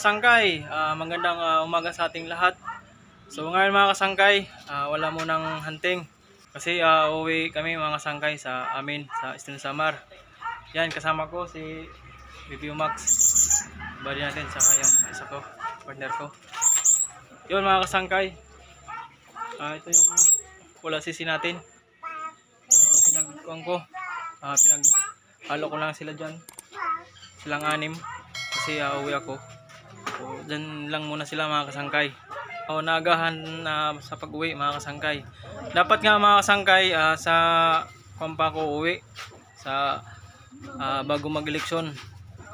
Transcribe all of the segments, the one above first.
kasangkay, ah, magandang ah, umaga sa ating lahat. So ngayon mga kasangkay, ah, wala munang hunting. Kasi ah, uwi kami mga kasangkay sa amin sa Eastern Samar. Yan, kasama ko si Review Max. Bali natin sa yung isa ko, partner ko. Yun mga kasangkay. Ah, ito yung pula sisi natin. Uh, pinagkuhan ko. Ah, pinag halo ko lang sila dyan. Silang anim. Kasi ah, uwi ako. So, dyan lang muna sila mga kasangkay. O, naagahan na sa pag-uwi mga kasangkay. Dapat nga mga kasangkay ah, sa pampa ko uwi sa ah, bago mag-eleksyon.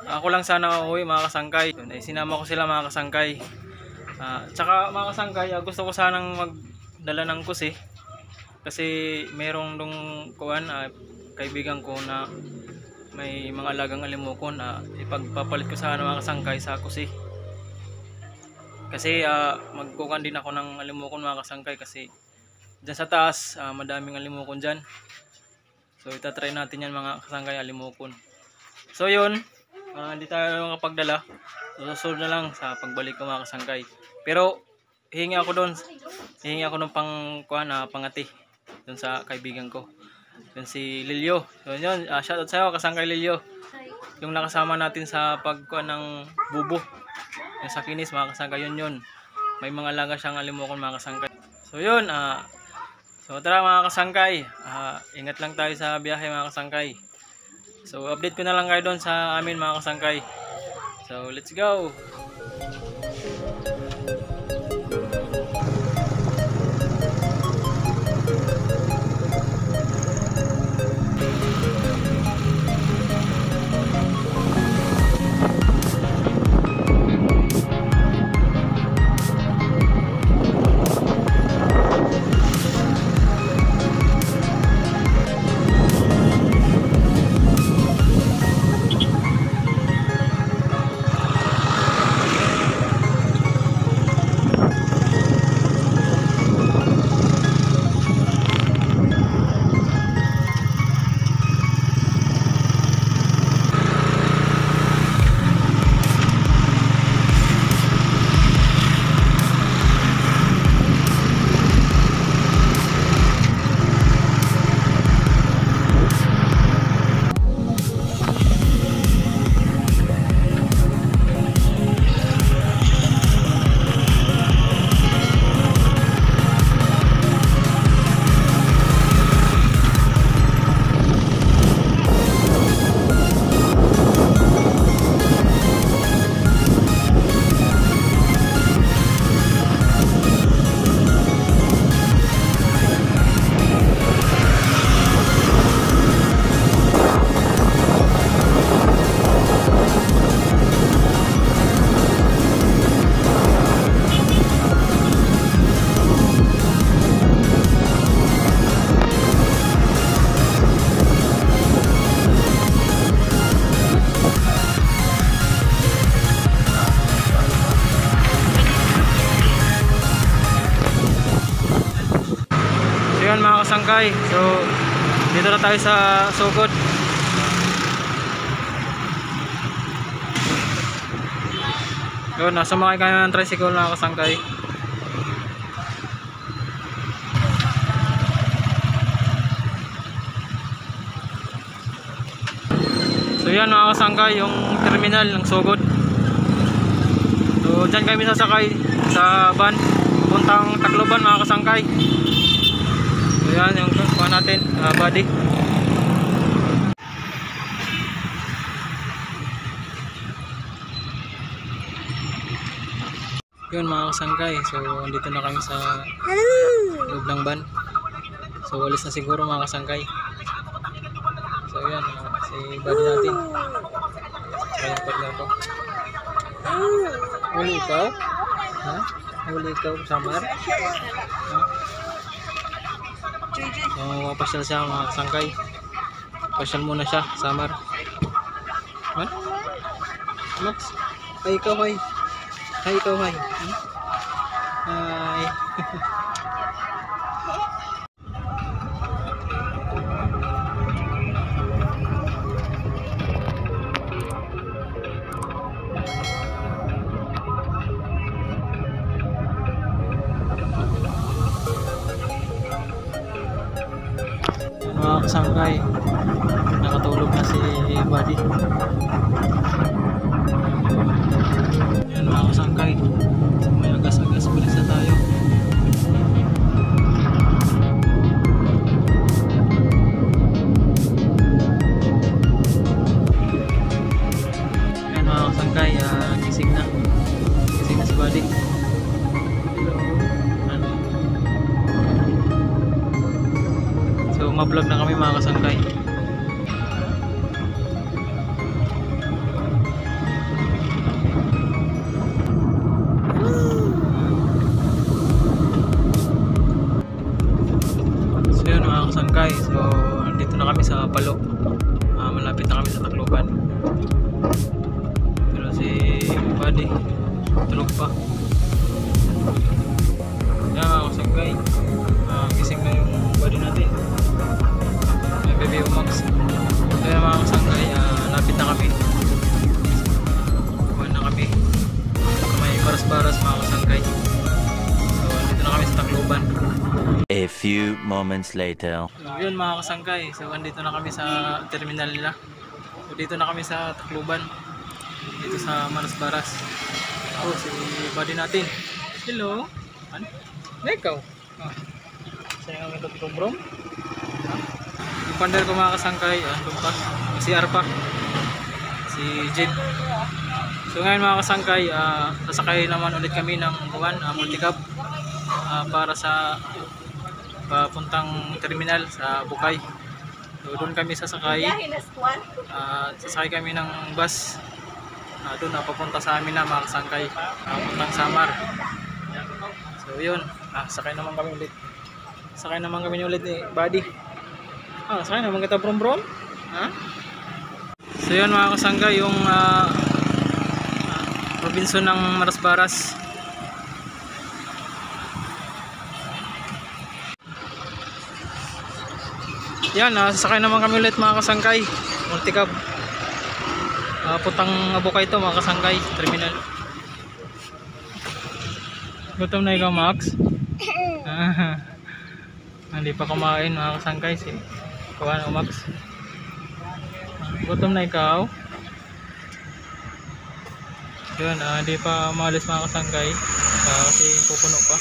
Ako lang sana uuwi mga kasangkay. Yun, eh, sinama ko sila mga kasangkay. Ah, tsaka mga kasangkay, ah, gusto ko sanang magdala ng kusi. Kasi merong dong kuan ah, kaibigan ko na may mga alagang alimukon na ipagpapalit ko sana mga kasangkay sa kusi. Kasi ah, magkukan din ako ng alimukon mga kasangkay kasi dyan sa taas ah, madaming alimukon dyan. So itatry natin yan mga kasangkay alimukon. So yun, ah, hindi tayo makapagdala. Susunod na lang sa pagbalik ko mga kasangkay. Pero hihingi ako doon. Hihingi ako ng pang kuha na pangati doon sa kaibigan ko. Yun si Lilio. So yun, ah, shoutout sa'yo kasangkay Lilio. Yung nakasama natin sa pagkuha ng bubo. Yung sa kinis mga kasangkay yun yun. May mga laga siyang alimokon mga kasangkay. So yun, ah So tara mga kasangkay, ah, ingat lang tayo sa biyahe mga kasangkay. So update ko na lang kayo doon sa amin mga kasangkay. So let's go! Kasangkay. So dito na tayo sa Sugod. Yun, nasa mga kami ng tricycle mga kasangkay. So yan mga kasangkay, yung terminal ng Sugod. So dyan kami sasakay sa van puntang Tacloban mga kasangkay. So yan yung kuha natin, uh, body. Yun mga kasangkay, so andito na kami sa loob ng van. So walis na siguro mga kasangkay. So yan, uh, si body natin. Kaya partner ko. Huli ikaw? Ha? Huli ikaw, Samar? Ha? So, mapasyal siya mga kasangkay. Pasyal muna siya, Samar. Ha? Max? Ay, ikaw, ay. Ay, ikaw, ay. Hmm? Ay. Nakatulog na si Buddy. Ah, malapit na kami sa Tacloban. Pero si Buddy, tulog pa. Yan mga kasangkay, ah, gising na yung body natin. May baby umax. So yan mga kasangkay, ah, lapit na kami. Kuhan na kami. May baras-baras mga kasangkay. Na kami sa Tacloban. A few moments later. Yun mga kasangkay. So, andito na kami sa terminal nila. So, dito na kami sa Tacloban. Dito sa Maras Baras. Oh, si buddy natin. Hello. Ano? Na ikaw? Ah. Sa'yo ang ito itong brom? Ah. Yung pander ko mga kasangkay. Doon pa. Si Arpa. Si Jib. So ngayon mga kasangkay, ah, sasakay naman ulit kami ng buwan, ah, multicab. Para sa papuntang terminal sa Bukay. So doon kami sasakay. Ah, sasakay kami ng bus. Ah, doon na papunta sa amin na mga kasangkay. Papuntang Samar. So yun. Ah, sakay naman kami ulit. Sakay naman kami ulit ni Buddy. Ah, sakay naman kita brom brom. Ha? So yun mga kasangkay yung ah, ah, probinsya ng Marasbaras. Yan, ah, sasakay naman kami ulit mga kasangkay. Multicab. Ah, putang abukay ito mga kasangkay. Terminal. Gutom na ikaw, Max? Ah, hindi pa kumain mga kasangkay si Kuhan o Max. Gutom na ikaw? Yun, ah, hindi pa maalis mga kasangkay. Ah, kasi pupuno pa.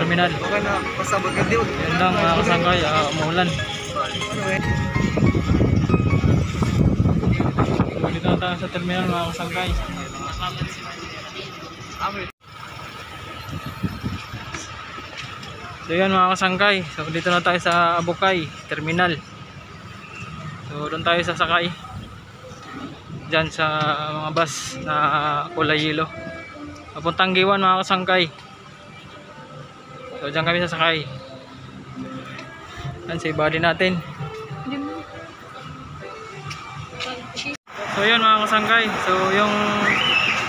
Terminal. Yan lang mga kasangkay, ah, umuulan. Dito na tayo sa terminal mga kasangkay. So yan mga kasangkay, so dito na tayo sa Abukay Terminal. So doon tayo sasakay. Diyan sa mga bus na kulay yelo. Papuntang Giwan mga kasangkay. So diyan kami sasakay. Yan si body natin. So yun mga kasangkay. So yung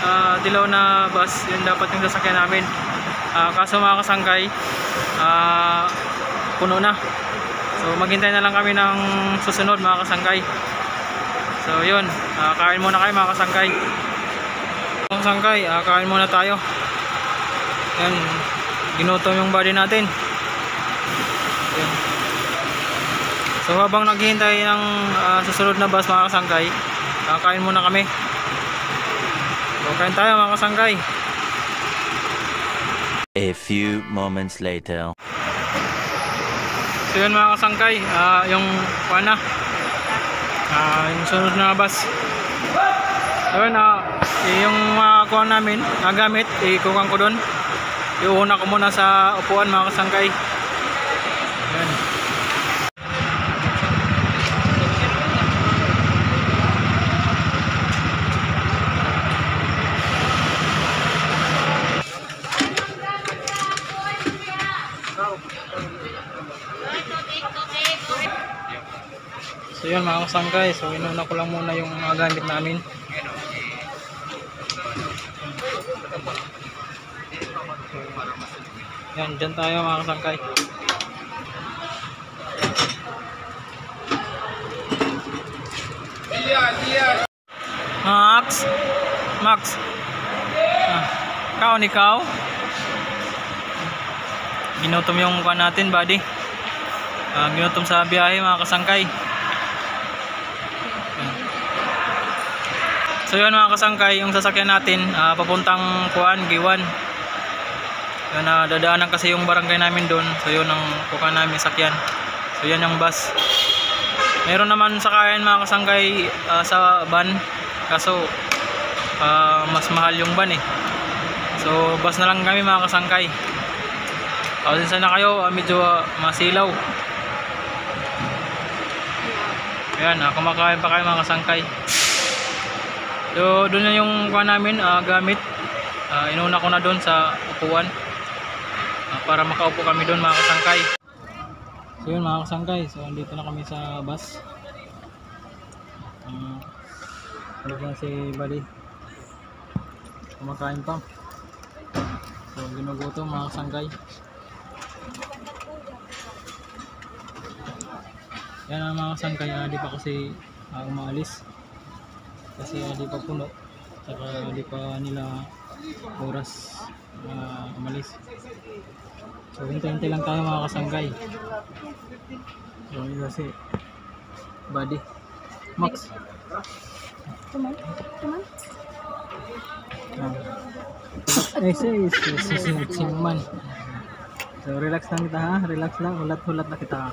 ah, dilaw na bus, yun dapat yung sasakyan namin. Ah, kaso mga kasangkay, ah, puno na. So maghintay na lang kami ng susunod mga kasangkay. So yun, ah, kain muna kayo mga kasangkay. Mga kasangkay, ah, kain muna tayo. Yan, ginutom yung body natin. Yan. So habang naghihintay ng ah, susunod na bus mga kasangkay, ah, kain muna kami. So kain tayo mga kasangkay. A few moments later. So yun mga kasangkay, ah, yung kuana, ah, yung sunod na bus. Ayun, ah, yung mga kuha namin, na gamit, ikukuhan ko doon iuuna ko muna sa upuan mga kasangkay Ayan. So yun mga kasangkay, so inuna ko lang muna yung mga gamit namin. Yan, dyan tayo mga kasangkay. Max! Max! Ah, kaon ikaw? Ginutom yung mukha natin, buddy. Ah, ginutom sa biyahe mga kasangkay. So yun mga kasangkay, yung sasakyan natin ah, papuntang Kuan, Giwan. Yun, na dadaanan kasi yung barangay namin doon. So yun ang kuka namin sakyan. So yan yung bus. Meron naman sakayan mga kasangkay ah, sa van. Kaso ah, mas mahal yung van eh. So bus na lang kami mga kasangkay. Pasensya na kayo, ah, medyo ah, masilaw. Ayan, ah, kumakain pa kayo mga kasangkay. So, doon na yung kuha namin, ah, gamit. Ah, inuna ko na doon sa upuan. Para makaupo kami doon mga kasangkay. So yun mga kasangkay, so andito na kami sa bus. Uh, na si Buddy. Kumakain pa. So ginugutom mga kasangkay. Yan ang mga kasangkay, ah, di pa kasi ah, umaalis. Kasi ah, di pa puno. Saka di pa nila oras na umalis. So hintay-hintay lang tayo mga kasangkay. So yun kasi Buddy. Max. Tuman? Ah. Eh, si, si, si, si, si man. So, relax lang kita ha. Relax lang. Ulat-ulat na kita.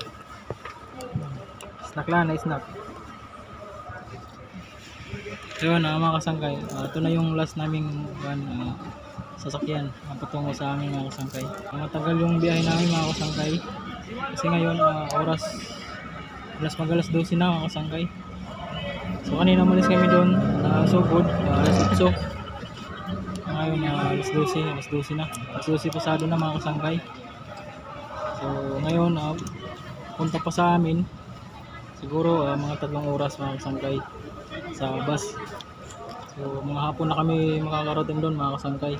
Snack lang na snack. So, yun, ah, mga kasangkay. Ah, ito na yung last naming van, ah, sasakyan. Ang patungo sa amin mga kasangkay. Ah, Matagal yung biyahe namin mga kasangkay. Kasi ngayon, ah, oras alas mag alas 12 na mga kasangkay. So, kanina umalis kami doon sa Sugod, ah, alas 8. Ngayon, uh, alas 12, alas 12 na. Alas 12 pasado na mga kasangkay. So, ngayon, uh, punta pa sa amin. Siguro ah, mga tatlong oras mga kasangkay sa bus. So, mga hapon na kami makakarating doon mga kasangkay.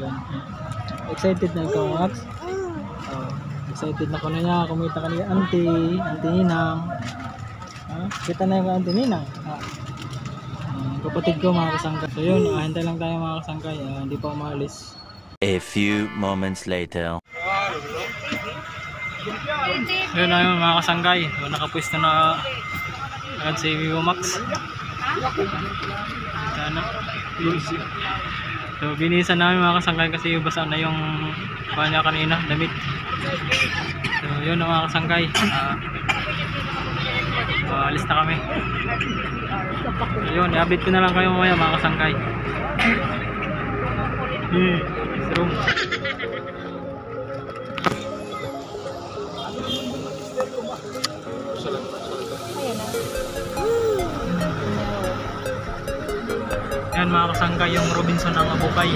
Yan. Excited na ikaw, Max? Oh, excited na ko na niya. Kumita ka niya, auntie, auntie Ninang. Ha? Kita na yung auntie Ninang. Ha? Ah, kapatid ko mga kasangkay. So yun, hintay lang tayo mga kasangkay. Ah, hindi pa umalis. A few moments later. Yun na yun mga kasangkay. So, nakapwesto na agad si Vivo Max. Sana. So binisan namin mga kasangkay kasi basa na yung kanya kanina, damit. So yun na mga kasangkay. Ah, ah, alis na kami. So, yun, i-update ko na lang kayo mamaya mga kasangkay. Hmm, sa room. Mga yung Robinson ng Abukay.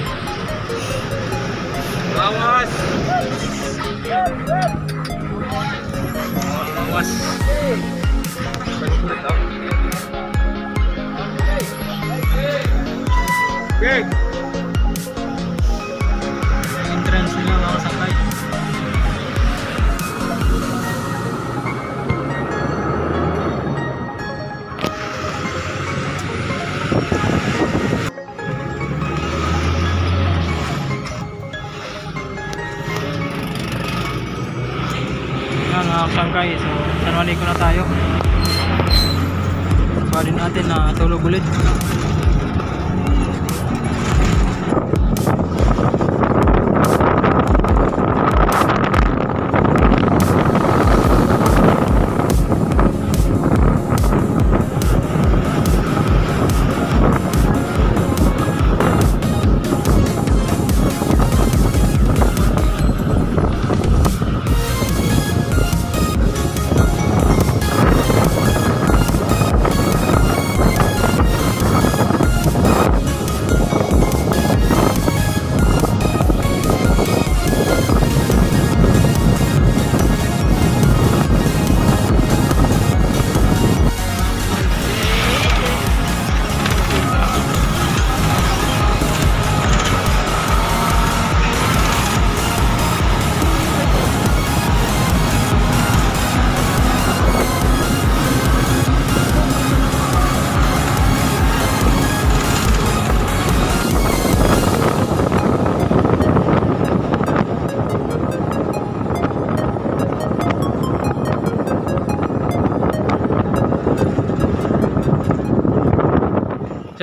Bawas! Bawas! Greg! Sanwali ko na tayo. Bali natin na tulog ulit.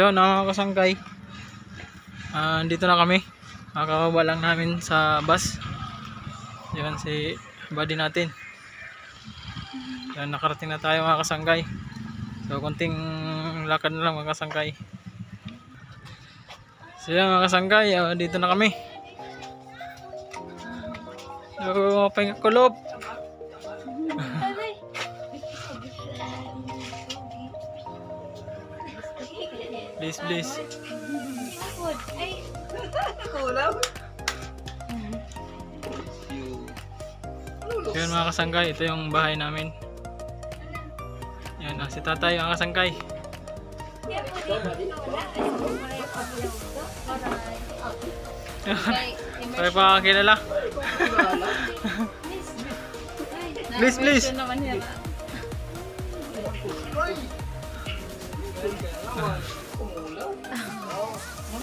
So, yun, mga kasangkay. Ah, dito na kami. Kakababa lang namin sa bus. Yan si buddy natin. Yan, nakarating na tayo mga kasangkay. So, konting lakad na lang mga kasangkay. So, yan mga kasangkay. ah, dito na kami. So, pahinga kulop. Please, please. Yun mga kasangkay, ito yung bahay namin. Yan, ah, si tatay ang kasangkay. Pare pa kilala. Please, please. Ay,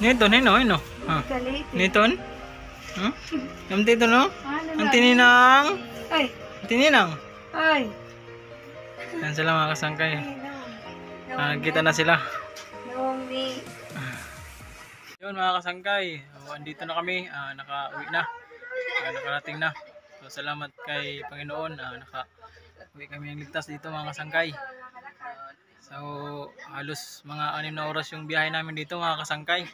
Nito, nino, nino. Ah. Niton? Hmm? Yung tito, no? Ano Ang tininang. Ay, Ang tininang. ay. Yan sila mga kasangkay. Ah, kita na sila. Naomi. Yun mga kasangkay, oh, andito na kami, ah, naka-uwi na, Ah, nakarating na. So salamat kay Panginoon, ah, naka-uwi kami ng ligtas dito mga kasangkay. So halos mga anim na oras yung biyahe namin dito mga kasangkay.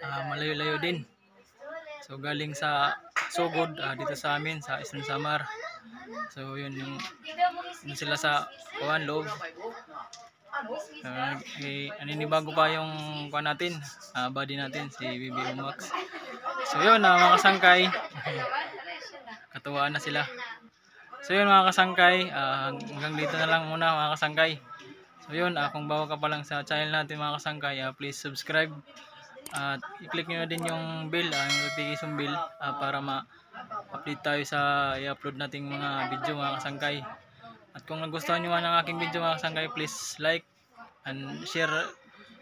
Ah, malayo-layo din. So galing sa Sugod ah, dito sa amin sa Eastern Samar. So yun yung yun sila sa kuan loob. Uh, eh, aninibago pa yung kuan natin, ah, body natin si BBO Max. So yun ah, mga kasangkay. Katuwaan na sila. So yun mga kasangkay, ah, hanggang dito na lang muna mga kasangkay. So yun, ah, kung bago ka pa lang sa channel natin mga kasangkay, ah, please subscribe. At i-click nyo na din yung bell, ah, yung notification bell ah, para ma-update tayo sa i-upload nating mga video mga kasangkay. At kung nagustuhan nyo man ang aking video mga kasangkay, please like and share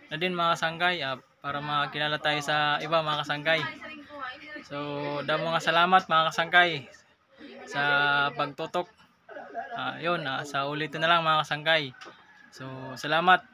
na din mga kasangkay ah, para makilala tayo sa iba mga kasangkay. So, damo nga salamat mga kasangkay sa pagtutok. Ah, yun, ah, sa ulitin na lang mga kasangkay. So, salamat.